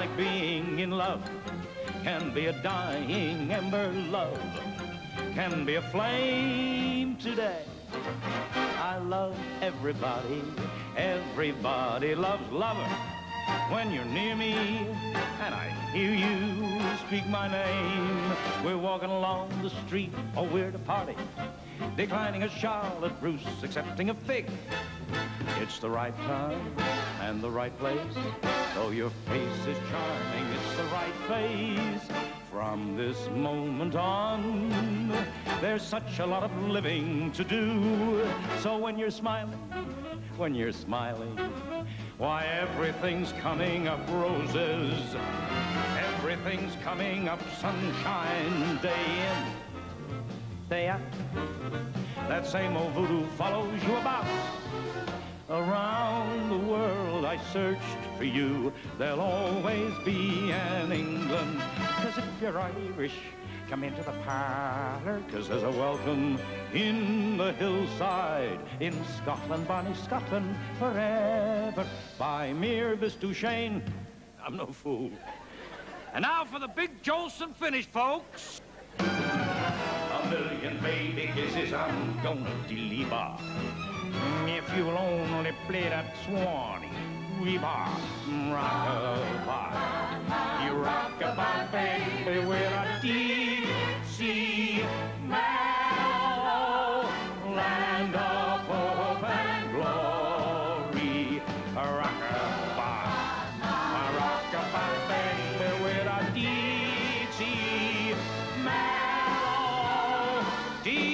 like being in love. Can be a dying ember love. Can be a flame today. I love everybody. Everybody loves lover. When you're near me and I hear you speak my name, we're walking along the street or we're at a party, declining a Charlotte Russe, accepting a fig. It's the right time and the right place. Though your face is charming, it's the right face. From this moment on, there's such a lot of living to do. So when you're smiling, when you're smiling, why everything's coming up roses. Everything's coming up sunshine day in, day out. That same old voodoo follows you about. Around the world I searched for you. There'll always be an England. Cause if you're Irish, come into the parlor. Cause there's a welcome in the hillside. In Scotland, Bonnie Scotland, forever. By mere Duchesne. I'm no fool. And now for the big Jolson finish, folks. A million baby kisses I'm gonna deliver if you'll only play that Swanee River, rock-a-bye. You rock-a-bye, baby, with a Dixie melody land of hope and glory. Rock-a-bye, rock-a-bye, baby, with a Dixie melody, deep